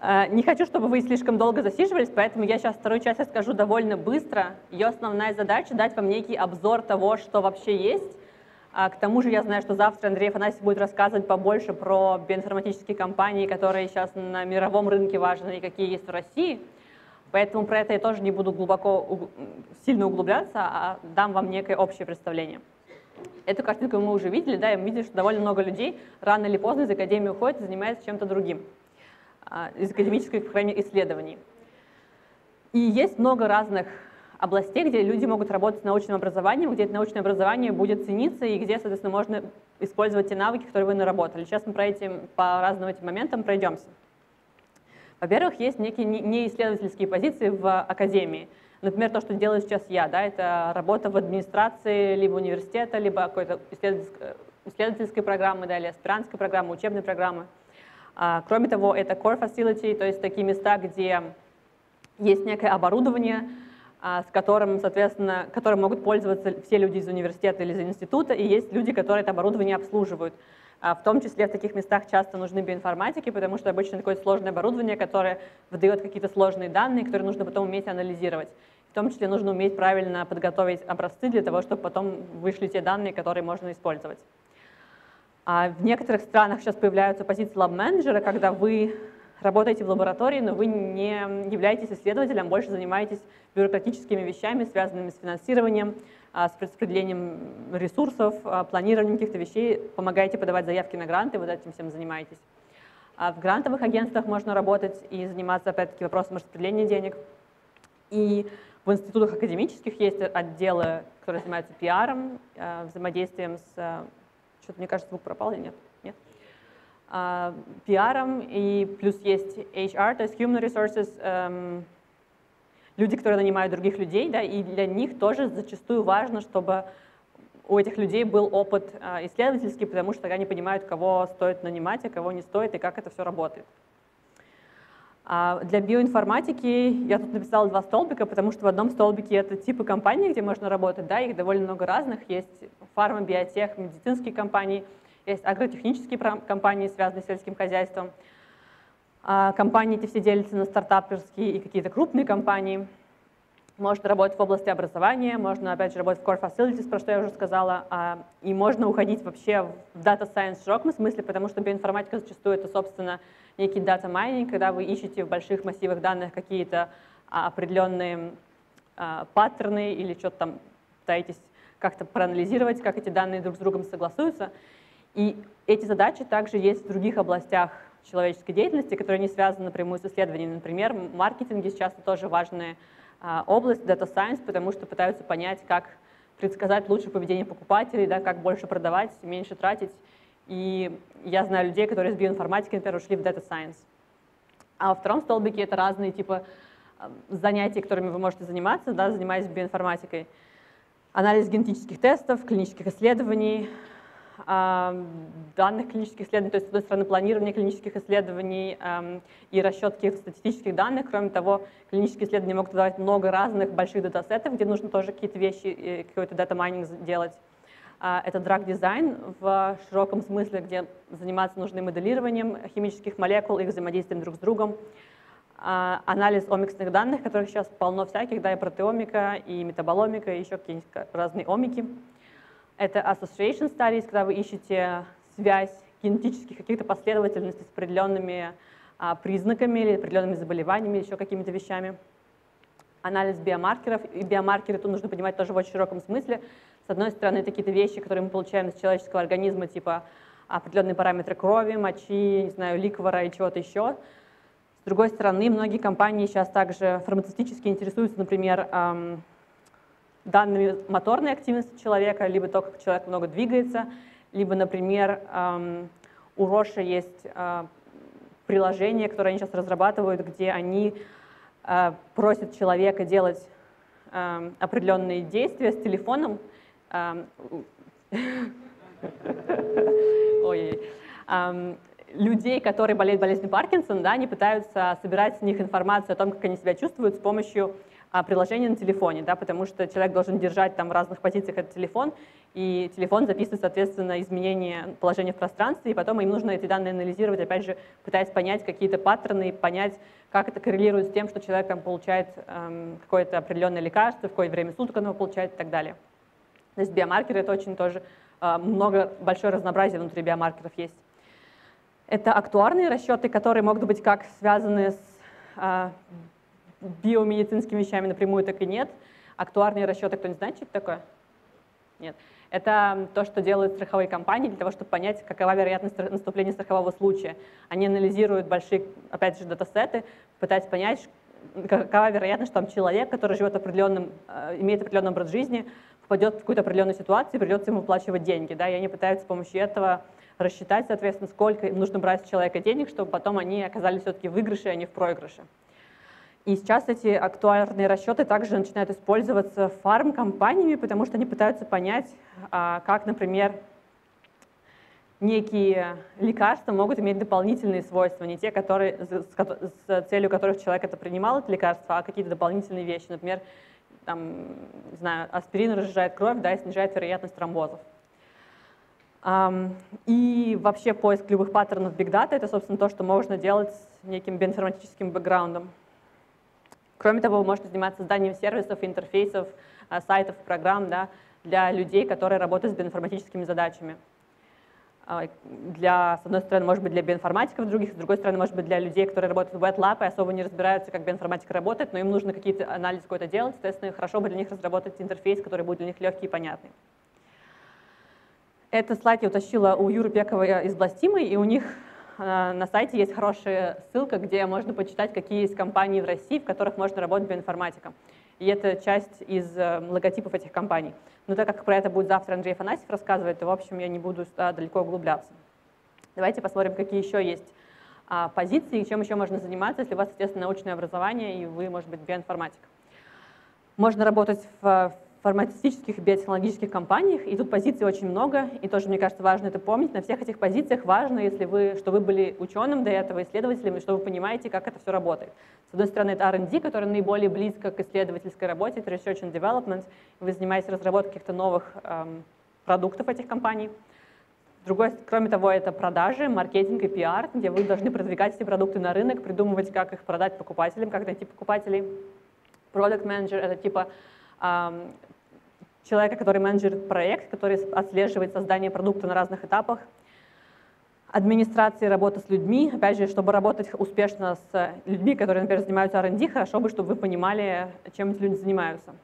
Э, не хочу, чтобы вы слишком долго засиживались, поэтому я сейчас вторую часть расскажу довольно быстро. Ее основная задача — дать вам некий обзор того, что вообще есть. А к тому же я знаю, что завтра Андрей Афанасьев будет рассказывать побольше про биоинформатические компании, которые сейчас на мировом рынке важны и какие есть в России. Поэтому про это я тоже не буду глубоко, сильно углубляться, а дам вам некое общее представление. Эту картинку мы уже видели, да, и мы видели, что довольно много людей рано или поздно из академии уходит и занимается чем-то другим, из академических, по крайней мере, исследований. И есть много разных областей, где люди могут работать с научным образованием, где это научное образование будет цениться и где, соответственно, можно использовать те навыки, которые вы наработали. Сейчас мы про эти, по разным этим моментам пройдемся. Во-первых, есть некие неисследовательские позиции в академии. Например, то, что делаю сейчас я, да, это работа в администрации либо университета, либо какой-то исследовательской, исследовательской программы, да, или аспирантской программы, учебной программы. А, кроме того, это core facility, то есть такие места, где есть некое оборудование, а, с которым, соответственно, которым могут пользоваться все люди из университета или из института, и есть люди, которые это оборудование обслуживают. А, в том числе в таких местах часто нужны биоинформатики, потому что обычно такое сложное оборудование, которое выдает какие-то сложные данные, которые нужно потом уметь анализировать. В том числе нужно уметь правильно подготовить образцы для того, чтобы потом вышли те данные, которые можно использовать. А в некоторых странах сейчас появляются позиции лаб-менеджера, когда вы работаете в лаборатории, но вы не являетесь исследователем, больше занимаетесь бюрократическими вещами, связанными с финансированием, а, с распределением ресурсов, а, планированием каких-то вещей, помогаете подавать заявки на гранты, вот этим всем занимаетесь. А в грантовых агентствах можно работать и заниматься, опять-таки, вопросом распределения денег. И в институтах академических есть отделы, которые занимаются пиаром, взаимодействием с... Что-то, мне кажется, звук пропал или нет? Нет? Пиаром, и плюс есть HR, то есть Human Resources, эм, люди, которые нанимают других людей, да, и для них тоже зачастую важно, чтобы у этих людей был опыт а, исследовательский, потому что они понимают, кого стоит нанимать, а кого не стоит, и как это все работает. А для биоинформатики я тут написала два столбика, потому что в одном столбике это типы компаний, где можно работать, да, их довольно много разных. Есть фарма, биотех, медицинские компании, есть агротехнические компании, связанные с сельским хозяйством, а, компании эти все делятся на стартаперские и какие-то крупные компании. Можно работать в области образования, можно, опять же, работать в core facilities, про что я уже сказала, а, и можно уходить вообще в data science в широком смысле, потому что биоинформатика зачастую это, собственно, некий data mining, когда вы ищете в больших массивах данных какие-то а, определенные паттерны или что-то там пытаетесь как-то проанализировать, как эти данные друг с другом согласуются. И эти задачи также есть в других областях человеческой деятельности, которые не связаны напрямую с исследованием. Например, маркетинги сейчас тоже важная а, область, Data Science, потому что пытаются понять, как предсказать лучшее поведение покупателей, да, как больше продавать, меньше тратить. И я знаю людей, которые из биоинформатики, например, ушли в Data Science. А во втором столбике это разные типа занятий, которыми вы можете заниматься, да, занимаясь биоинформатикой. Анализ генетических тестов, клинических исследований, данных клинических исследований, то есть, с одной стороны, планирование клинических исследований и расчет каких-то статистических данных. Кроме того, клинические исследования могут давать много разных больших датасетов, где нужно тоже какие-то вещи, какой-то data mining делать. А, это drug design в широком смысле, где заниматься нужно моделированием химических молекул, их взаимодействием друг с другом. А, анализ омиксных данных, которых сейчас полно всяких, да, и протеомика, и метаболомика, и еще какие-нибудь разные омики. Это association studies, когда вы ищете связь генетических каких-то последовательностей с определенными а, признаками или определенными заболеваниями, еще какими-то вещами. Анализ биомаркеров. И биомаркеры тут нужно понимать тоже в очень широком смысле. С одной стороны, это какие-то вещи, которые мы получаем из человеческого организма, типа определенные параметры крови, мочи, не знаю, ликвора и чего-то еще. С другой стороны, многие компании сейчас также фармацевтически интересуются, например, данными моторной активности человека, либо то, как человек много двигается, либо, например, у Роша есть а, приложение, которое они сейчас разрабатывают, где они а, просят человека делать определенные действия с телефоном. Ой, людей, которые болеют болезнью Паркинсона, да, они пытаются собирать с них информацию о том, как они себя чувствуют с помощью а, приложение на телефоне, да, потому что человек должен держать там в разных позициях этот телефон, и телефон записывает, соответственно, изменения положения в пространстве, и потом им нужно эти данные анализировать, опять же, пытаясь понять какие-то паттерны, понять, как это коррелирует с тем, что человек там, получает эм, какое-то определенное лекарство, в какое время суток оно получает и так далее. То есть биомаркеры — это очень тоже э, много, большое разнообразие внутри биомаркеров есть. Это актуарные расчеты, которые могут быть как связаны с э, биомедицинскими вещами напрямую, так и нет. Актуарные расчеты, кто не знает, что это такое? Нет. Это то, что делают страховые компании для того, чтобы понять, какова вероятность наступления страхового случая. Они анализируют большие, опять же, датасеты, пытаются понять, какова вероятность, что там человек, который живет определенным, э, имеет определенный образ жизни, попадет в какую-то определенную ситуацию придется ему выплачивать деньги. Да? И они пытаются с помощью этого рассчитать, соответственно, сколько им нужно брать с человека денег, чтобы потом они оказались все-таки в выигрыше, а не в проигрыше. И сейчас эти актуарные расчеты также начинают использоваться фармкомпаниями, потому что они пытаются понять, а, как, например, некие лекарства могут иметь дополнительные свойства, не те, которые, с целью которых человек это принимал, это лекарство, а какие-то дополнительные вещи. Например, там, не знаю, аспирин разжижает кровь да, и снижает вероятность тромбозов. И вообще поиск любых паттернов Data — это, собственно, то, что можно делать с неким биоинформатическим бэкграундом. Кроме того, вы можете заниматься созданием сервисов, интерфейсов, а, сайтов, программ да, для людей, которые работают с биоинформатическими задачами. А, для, с одной стороны, может быть, для биоинформатиков, других, с другой стороны, может быть, для людей, которые работают в wet lab и особо не разбираются, как биоинформатика работает, но им нужно какие-то анализ какой-то делать, соответственно, хорошо бы для них разработать интерфейс, который будет для них легкий и понятный. Этот слайд я утащила у Юры Пекова из Бластимы, и у них на сайте есть хорошая ссылка, где можно почитать, какие есть компании в России, в которых можно работать биоинформатиком. И это часть из э, логотипов этих компаний. Но так как про это будет завтра Андрей Афанасьев рассказывать, то, в общем, я не буду далеко углубляться. Давайте посмотрим, какие еще есть а, позиции чем еще можно заниматься, если у вас, естественно, научное образование и вы, может быть, биоинформатик. Можно работать в фармацевтических и биотехнологических компаниях, и тут позиций очень много, и тоже, мне кажется, важно это помнить. На всех этих позициях важно, если вы, что вы были ученым до этого, исследователем, и что вы понимаете, как это все работает. С одной стороны, это R&D, который наиболее близко к исследовательской работе, это Research and Development, вы занимаетесь разработкой каких-то новых эм, продуктов этих компаний. Другой, кроме того, это продажи, маркетинг и пиар, где вы должны продвигать эти продукты на рынок, придумывать, как их продать покупателям, как найти покупателей. Product manager — это типа человека, который менеджерит проект, который отслеживает создание продукта на разных этапах, администрации, работа с людьми. Опять же, чтобы работать успешно с людьми, которые, например, занимаются R&D, хорошо бы, чтобы вы понимали, чем эти люди занимаются.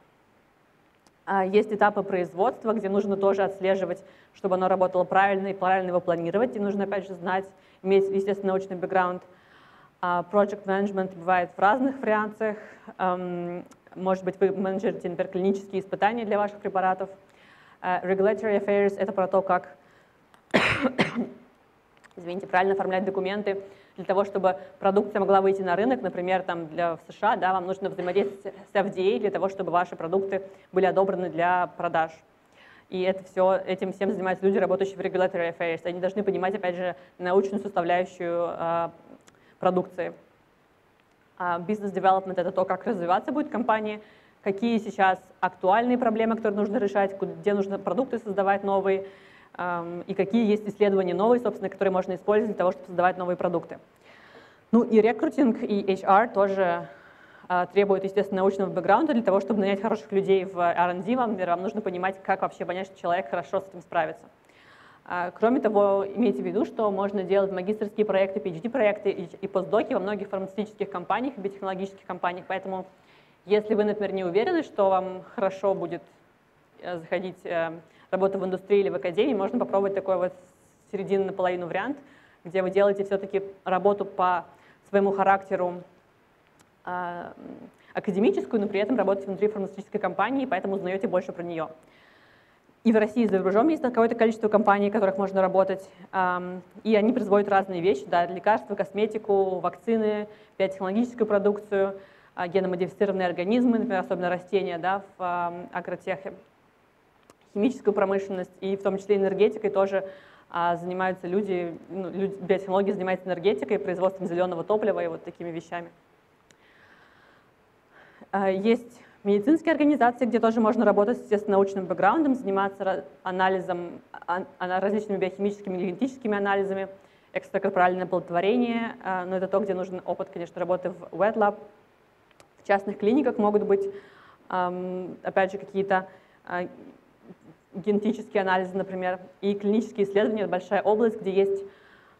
А, есть этапы производства, где нужно тоже отслеживать, чтобы оно работало правильно и правильно его планировать. И нужно, опять же, знать, иметь, естественно, научный бэкграунд. А, project management бывает в разных вариантах. Может быть, вы менеджерите, например, клинические испытания для ваших препаратов. Uh, regulatory affairs — это про то, как извините, правильно оформлять документы для того, чтобы продукция могла выйти на рынок, например, там для, США, да, вам нужно взаимодействовать с FDA для того, чтобы ваши продукты были одобрены для продаж. И это все, этим всем занимаются люди, работающие в regulatory affairs. Они должны понимать, опять же, научную составляющую э, продукции. А бизнес-девелопмент — это то, как развиваться будет компания, какие сейчас актуальные проблемы, которые нужно решать, где нужно продукты создавать новые, и какие есть исследования новые, собственно, которые можно использовать для того, чтобы создавать новые продукты. Ну и рекрутинг, и HR тоже а, требуют, естественно, научного бэкграунда для того, чтобы нанять хороших людей в R&D, вам, вам нужно понимать, как вообще понять, что человек хорошо с этим справится. А, кроме того, имейте в виду, что можно делать магистрские проекты, PhD-проекты и постдоки во многих фармацевтических компаниях и биотехнологических компаниях. Поэтому, если вы, например, не уверены, что вам хорошо будет э, заходить э, работа в индустрии или в академии, можно попробовать такой вот серединный наполовину вариант, где вы делаете все-таки работу по своему характеру э, академическую, но при этом работаете внутри фармацевтической компании, поэтому узнаете больше про нее. И в России, и за рубежом есть какое-то количество компаний, в которых можно работать, и они производят разные вещи, да, лекарства, косметику, вакцины, биотехнологическую продукцию, а, геномодифицированные организмы, например, особенно растения да, в агротехе, химическую промышленность и в том числе энергетикой тоже а, занимаются люди, ну, люди, биотехнологии занимаются энергетикой, производством зеленого топлива и вот такими вещами. Есть медицинские организации, где тоже можно работать с научным бэкграундом, заниматься анализом, различными биохимическими или генетическими анализами, экстракорпоральное оплодотворение, но это то, где нужен опыт, конечно, работы в wet lab. В частных клиниках могут быть, опять же, какие-то генетические анализы, например, и клинические исследования — это большая область, где есть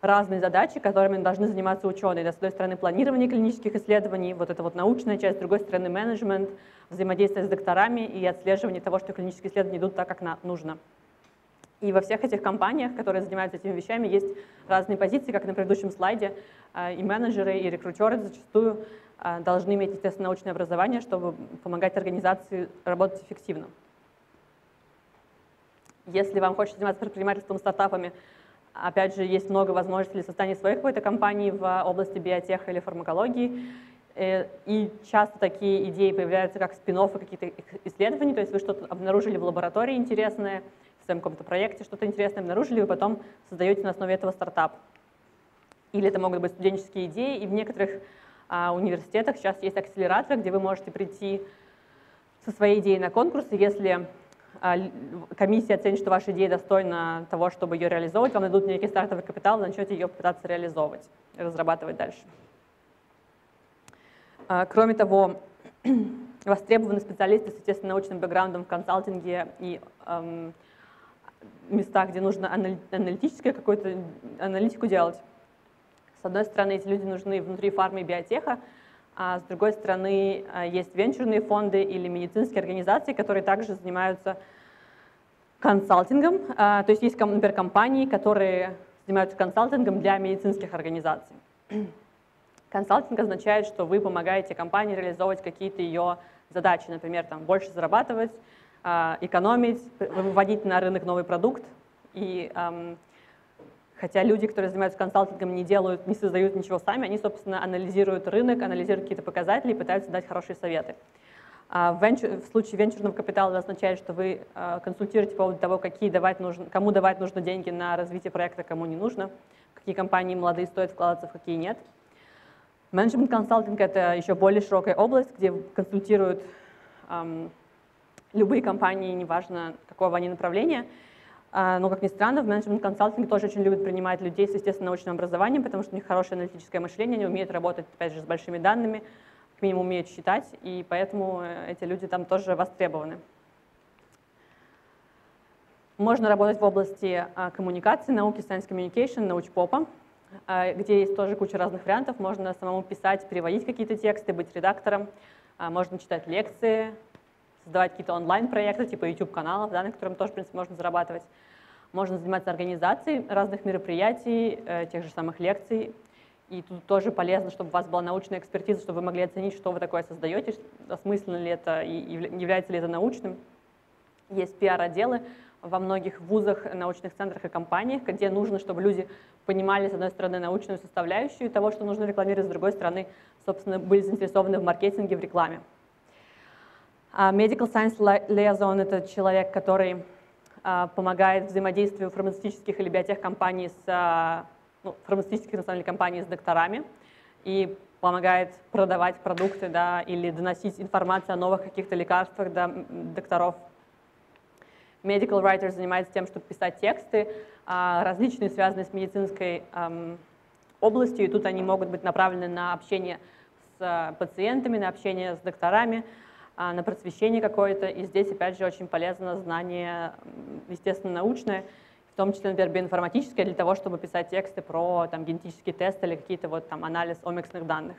разные задачи, которыми должны заниматься ученые. С одной стороны, планирование клинических исследований, вот это вот научная часть, с другой стороны, менеджмент, взаимодействие с докторами и отслеживание того, что клинические исследования идут так, как нужно. И во всех этих компаниях, которые занимаются этими вещами, есть разные позиции, как на предыдущем слайде. А, и менеджеры, и рекрутеры зачастую а, должны иметь, естественно, научное образование, чтобы помогать организации работать эффективно. Если вам хочется заниматься предпринимательством, стартапами, опять же, есть много возможностей для создания своей какой-то компании в области биотеха или фармакологии. Э, и часто такие идеи появляются как спин какие-то исследования, то есть вы что-то обнаружили в лаборатории интересное, в своем каком-то проекте что-то интересное обнаружили, вы потом создаете на основе этого стартап. Или это могут быть студенческие идеи, и в некоторых а, университетах сейчас есть акселераторы, где вы можете прийти со своей идеей на конкурс, и если а, комиссия оценит, что ваша идея достойна того, чтобы ее реализовывать, вам дадут некий стартовый капитал, начнете ее пытаться реализовывать, разрабатывать дальше. А, кроме того, востребованы специалисты с естественно научным бэкграундом в консалтинге и эм, местах, где нужно аналитическое какую-то аналитику делать. С одной стороны, эти люди нужны внутри фармы и биотеха, а с другой стороны, а, есть венчурные фонды или медицинские организации, которые также занимаются консалтингом. А, то есть есть, например, компании, которые занимаются консалтингом для медицинских организаций. Консалтинг означает, что вы помогаете компании реализовывать какие-то ее задачи, например, там, больше зарабатывать, а, экономить, выводить на рынок новый продукт и Хотя люди, которые занимаются консалтингом, не делают, не создают ничего сами, они, собственно, анализируют рынок, анализируют какие-то показатели и пытаются дать хорошие советы. А венчур, в случае венчурного капитала это означает, что вы а, консультируете по поводу того, какие давать нужно, кому давать нужно деньги на развитие проекта, кому не нужно, какие компании молодые стоит вкладываться, в какие нет. Менеджмент консалтинг — это еще более широкая область, где консультируют эм, любые компании, неважно какого они направления, а, но, как ни странно, в менеджмент-консалтинге тоже очень любят принимать людей с естественным научным образованием, потому что у них хорошее аналитическое мышление, они умеют работать, опять же, с большими данными, минимум умеют считать, и поэтому э, эти люди там тоже востребованы. Можно работать в области а, коммуникации, науки Science Communication, научпопа, а, где есть тоже куча разных вариантов. Можно самому писать, переводить какие-то тексты, быть редактором, можно читать лекции, создавать какие-то онлайн-проекты, типа YouTube-каналов, да, на котором тоже, в принципе, можно зарабатывать. Можно заниматься организацией разных мероприятий, э, тех же самых лекций. И тут тоже полезно, чтобы у вас была научная экспертиза, чтобы вы могли оценить, что вы такое создаете, осмысленно ли это и является ли это научным. Есть пиар-отделы во многих вузах, научных центрах и компаниях, где нужно, чтобы люди понимали, с одной стороны, научную составляющую того, что нужно рекламировать, с другой стороны, собственно, были заинтересованы в маркетинге, в рекламе. А medical Science Liaison — это человек, который а, помогает взаимодействию фармацевтических или биотехкомпаний с, а, ну, фармацевтических на самом деле, компаний с докторами и помогает продавать продукты да, или доносить информацию о новых каких-то лекарствах до докторов. Medical Writer занимается тем, чтобы писать тексты, различные, связанные с медицинской областью, и тут они могут быть направлены на общение с пациентами, на общение с докторами, а, на просвещение какое-то. И здесь, опять же, очень полезно знание, естественно, научное, в том числе, например, биоинформатическое, для того, чтобы писать тексты про там, генетический тест или какие-то вот там анализ омиксных данных.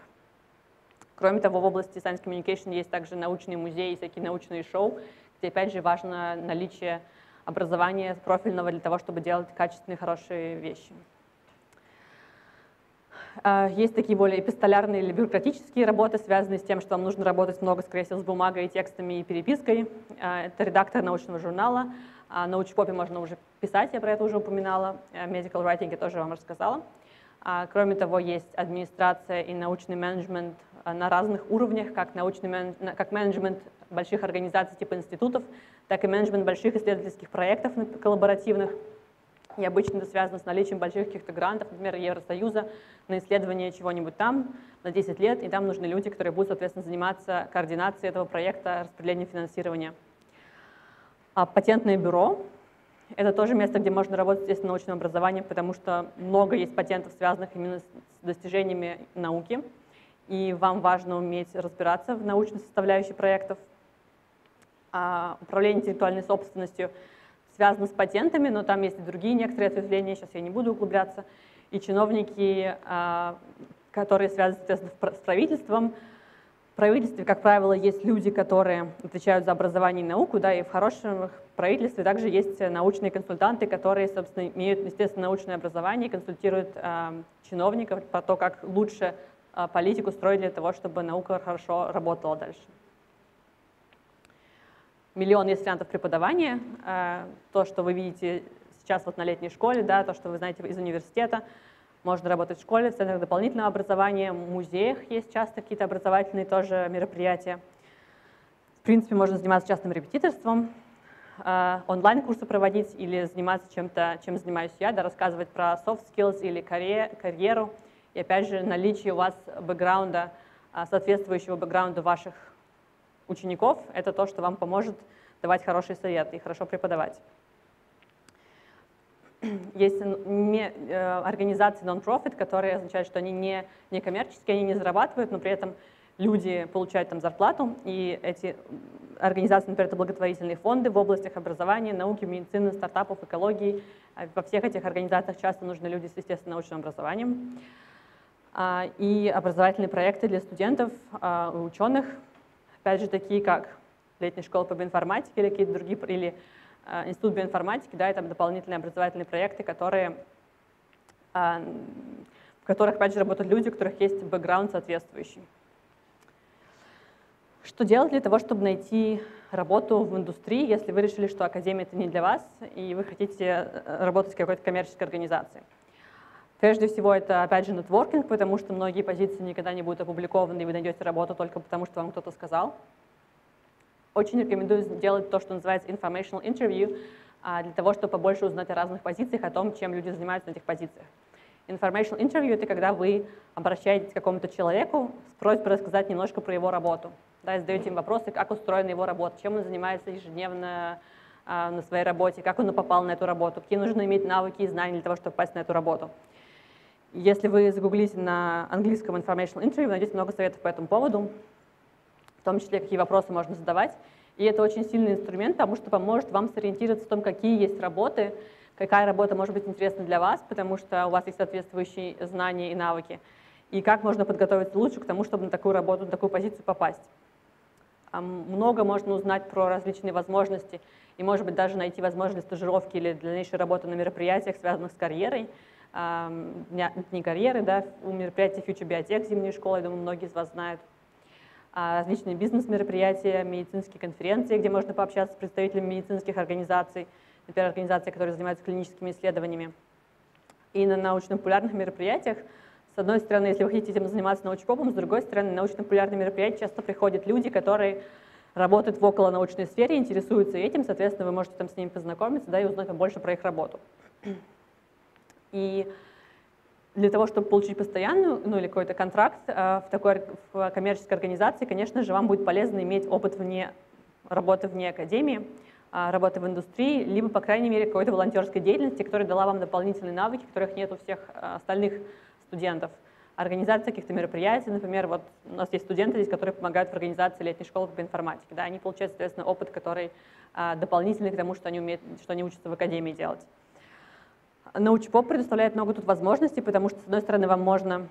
Кроме того, в области Science Communication есть также научные музеи, всякие научные шоу, где, опять же, важно наличие образования профильного для того, чтобы делать качественные, хорошие вещи. А, есть такие более эпистолярные или бюрократические работы, связанные с тем, что вам нужно работать много, скорее всего, с бумагой, текстами и перепиской. А, это редактор научного журнала. А, на учпопе можно уже писать, я про это уже упоминала. Medical writing я тоже вам рассказала. Кроме того, есть администрация и научный менеджмент на разных уровнях, как, научный как менеджмент больших организаций типа институтов, так и менеджмент больших исследовательских проектов коллаборативных. И обычно это связано с наличием больших каких-то грантов, например, Евросоюза на исследование чего-нибудь там на 10 лет, и там нужны люди, которые будут, соответственно, заниматься координацией этого проекта, распределением финансирования. А патентное бюро — это тоже место, где можно работать с научным образованием, потому что много есть патентов, связанных именно с достижениями науки, и вам важно уметь разбираться в научной составляющей проектов. А управление интеллектуальной собственностью связано с патентами, но там есть и другие некоторые ответвления, сейчас я не буду углубляться. И чиновники, а, которые связаны, соответственно, с правительством, в правительстве, как правило, есть люди, которые отвечают за образование и науку, да, и в хорошем правительстве также есть научные консультанты, которые, собственно, имеют, естественно, научное образование и консультируют э, чиновников по то, как лучше э, политику строить для того, чтобы наука хорошо работала дальше. Миллион есть вариантов преподавания. Э, то, что вы видите сейчас вот на летней школе, да, то, что вы знаете из университета – можно работать в школе, в центрах дополнительного образования, в музеях есть часто какие-то образовательные тоже мероприятия. В принципе, можно заниматься частным репетиторством, э, онлайн-курсы проводить или заниматься чем-то, чем занимаюсь я, да, рассказывать про soft skills или карьеру. И опять же, наличие у вас бэкграунда, э, соответствующего бэкграунду ваших учеников, это то, что вам поможет давать хорошие советы и хорошо преподавать. есть э, организации non-profit, которые означают, что они не, не коммерческие, они не зарабатывают, но при этом люди получают там зарплату, и эти организации, например, это благотворительные фонды в областях образования, науки, медицины, стартапов, экологии. А во всех этих организациях часто нужны люди с естественным научным образованием. А, и образовательные проекты для студентов а, и ученых, опять же, такие как летняя школа по биоинформатике или какие-то другие, или институт биоинформатики, да, и там дополнительные образовательные проекты, которые, э, в которых, опять же, работают люди, у которых есть бэкграунд соответствующий. Что делать для того, чтобы найти работу в индустрии, если вы решили, что академия это не для вас, и вы хотите э, работать в какой-то коммерческой организации? Прежде всего, это, опять же, нетворкинг, потому что многие позиции никогда не будут опубликованы, и вы найдете работу только потому, что вам кто-то сказал. Очень рекомендую сделать то, что называется informational interview, а, для того, чтобы побольше узнать о разных позициях, о том, чем люди занимаются на этих позициях. Informational interview — это когда вы обращаетесь к какому-то человеку с просьбой рассказать немножко про его работу. Да, и задаете им вопросы, как устроена его работа, чем он занимается ежедневно а, на своей работе, как он попал на эту работу, какие нужно иметь навыки и знания для того, чтобы попасть на эту работу. Если вы загуглите на английском informational interview, вы найдете много советов по этому поводу том числе какие вопросы можно задавать. И это очень сильный инструмент, потому что поможет вам сориентироваться в том, какие есть работы, какая работа может быть интересна для вас, потому что у вас есть соответствующие знания и навыки, и как можно подготовиться лучше к тому, чтобы на такую работу, на такую позицию попасть. Много можно узнать про различные возможности, и, может быть, даже найти возможность стажировки или дальнейшей работы на мероприятиях, связанных с карьерой, не карьеры, да, у мероприятий Future Biotech, зимней школы, я думаю, многие из вас знают. А, различные бизнес-мероприятия, медицинские конференции, где можно пообщаться с представителями медицинских организаций, например, организации, которые занимаются клиническими исследованиями. И на научно-популярных мероприятиях, с одной стороны, если вы хотите этим заниматься научпопом, с другой стороны, на научно-популярные мероприятия часто приходят люди, которые работают в околонаучной сфере, интересуются этим, соответственно, вы можете там с ними познакомиться да, и узнать побольше про их работу. И для того, чтобы получить постоянную, ну или какой-то контракт э, в такой в коммерческой организации, конечно же, вам будет полезно иметь опыт вне работы вне академии, э, работы в индустрии, либо, по крайней мере, какой-то волонтерской деятельности, которая дала вам дополнительные навыки, которых нет у всех э, остальных студентов. Организация каких-то мероприятий, например, вот у нас есть студенты здесь, которые помогают в организации летней школы по информатике. Да, они получают, соответственно, опыт, который дополнительный к тому, что они, умеют, что они учатся в академии делать. Научпоп предоставляет много тут возможностей, потому что, с одной стороны, вам можно,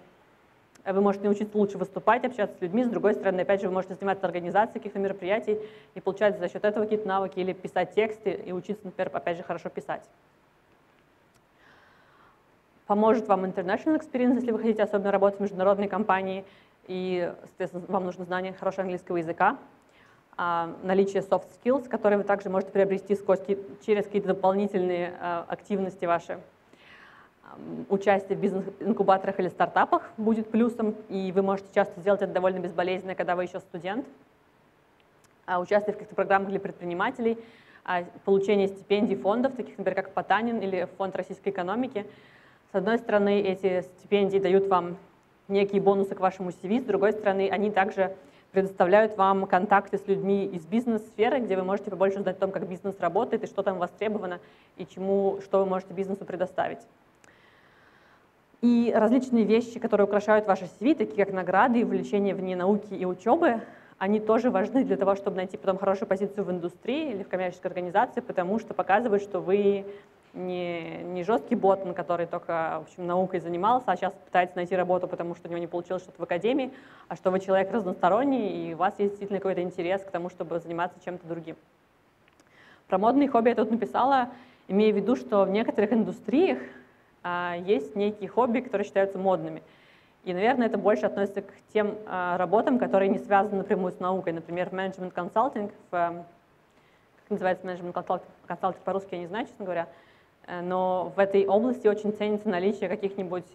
вы можете научиться лучше выступать, общаться с людьми, с другой стороны, опять же, вы можете заниматься организацией каких-то мероприятий и получать за счет этого какие-то навыки или писать тексты и учиться, например, опять же, хорошо писать. Поможет вам international experience, если вы хотите особенно работать в международной компании, и, соответственно, вам нужно знание хорошего английского языка, наличие soft skills, которые вы также можете приобрести через какие-то дополнительные а, активности ваши участие в бизнес-инкубаторах или стартапах будет плюсом, и вы можете часто сделать это довольно безболезненно, когда вы еще студент. А участие в каких-то программах для предпринимателей а, получения стипендий фондов, таких, например, как Потанин или Фонд российской экономики. С одной стороны, эти стипендии дают вам некие бонусы к вашему CV, с другой стороны, они также предоставляют вам контакты с людьми из бизнес-сферы, где вы можете побольше узнать о том, как бизнес работает и что там востребовано, и чему, что вы можете бизнесу предоставить. И различные вещи, которые украшают ваши CV, такие как награды и вовлечение вне науки и учебы, они тоже важны для того, чтобы найти потом хорошую позицию в индустрии или в коммерческой организации, потому что показывают, что вы не, не жесткий бот, на который только в общем, наукой занимался, а сейчас пытается найти работу, потому что у него не получилось что-то в академии, а что вы человек разносторонний, и у вас есть действительно какой-то интерес к тому, чтобы заниматься чем-то другим. Про модные хобби я тут написала, имея в виду, что в некоторых индустриях а, есть некие хобби, которые считаются модными. И, наверное, это больше относится к тем а, работам, которые не связаны напрямую с наукой. Например, в менеджмент консалтинг, как называется менеджмент консалтинг по-русски, я не знаю, честно говоря, но в этой области очень ценится наличие каких-нибудь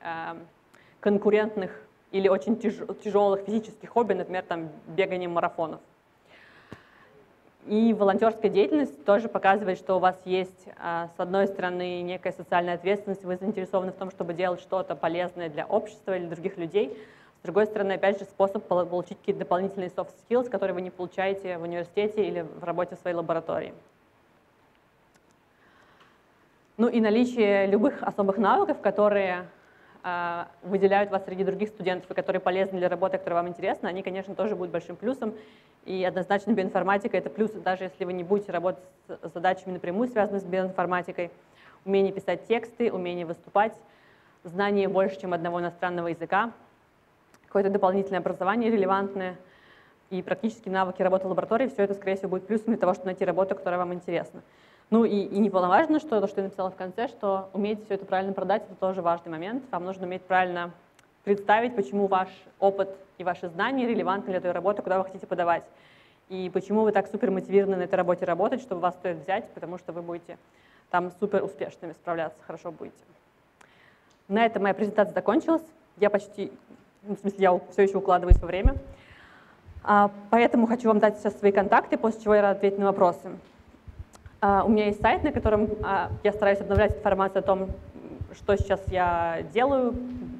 э, конкурентных или очень тяжелых физических хобби, например, там, бегание марафонов. И волонтерская деятельность тоже показывает, что у вас есть, э, с одной стороны, некая социальная ответственность, вы заинтересованы в том, чтобы делать что-то полезное для общества или других людей. С другой стороны, опять же, способ получить какие-то дополнительные soft skills, которые вы не получаете в университете или в работе в своей лаборатории. Ну и наличие любых особых навыков, которые э, выделяют вас среди других студентов и которые полезны для работы, которая вам интересна, они, конечно, тоже будут большим плюсом. И однозначно биоинформатика — это плюс, даже если вы не будете работать с задачами напрямую, связанными с биоинформатикой. Умение писать тексты, умение выступать, знание больше, чем одного иностранного языка, какое-то дополнительное образование релевантное и практические навыки работы в лаборатории — все это, скорее всего, будет плюсом для того, чтобы найти работу, которая вам интересна. Ну и, и немаловажно, что то, что я написала в конце, что уметь все это правильно продать, это тоже важный момент. Вам нужно уметь правильно представить, почему ваш опыт и ваши знания релевантны для той работы, куда вы хотите подавать. И почему вы так супер мотивированы на этой работе работать, чтобы вас стоит взять, потому что вы будете там супер успешными справляться, хорошо будете. На этом моя презентация закончилась. Я почти, ну, в смысле, я все еще укладываюсь во время. А, поэтому хочу вам дать сейчас свои контакты, после чего я рада ответить на вопросы. Uh, у меня есть сайт, на котором uh, я стараюсь обновлять информацию о том, что сейчас я делаю,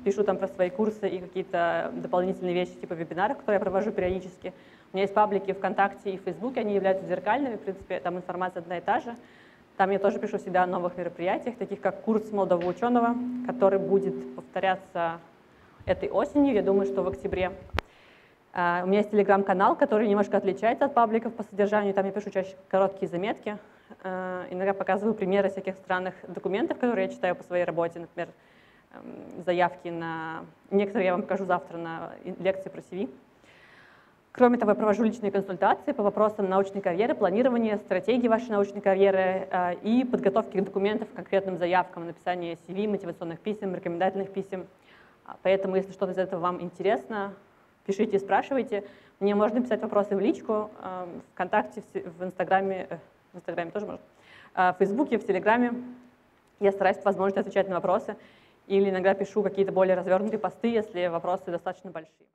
пишу там про свои курсы и какие-то дополнительные вещи типа вебинаров, которые я провожу периодически. У меня есть паблики ВКонтакте и Фейсбуке, они являются зеркальными, в принципе, там информация одна и та же. Там я тоже пишу всегда о новых мероприятиях, таких как курс молодого ученого, который будет повторяться этой осенью, я думаю, что в октябре. Uh, у меня есть телеграм-канал, который немножко отличается от пабликов по содержанию, там я пишу чаще короткие заметки, иногда показываю примеры всяких странных документов, которые я читаю по своей работе, например, эм, заявки на... Некоторые я вам покажу завтра на лекции про CV. Кроме того, я провожу личные консультации по вопросам научной карьеры, планирования, стратегии вашей научной карьеры э, и подготовки документов к конкретным заявкам, написания CV, мотивационных писем, рекомендательных писем. А, поэтому, если что-то из этого вам интересно, пишите спрашивайте. Мне можно писать вопросы в личку, э, ВКонтакте, в Инстаграме, в Инстаграме тоже можно, а, в Фейсбуке, в Телеграме. Я стараюсь по возможности отвечать на вопросы или иногда пишу какие-то более развернутые посты, если вопросы достаточно большие.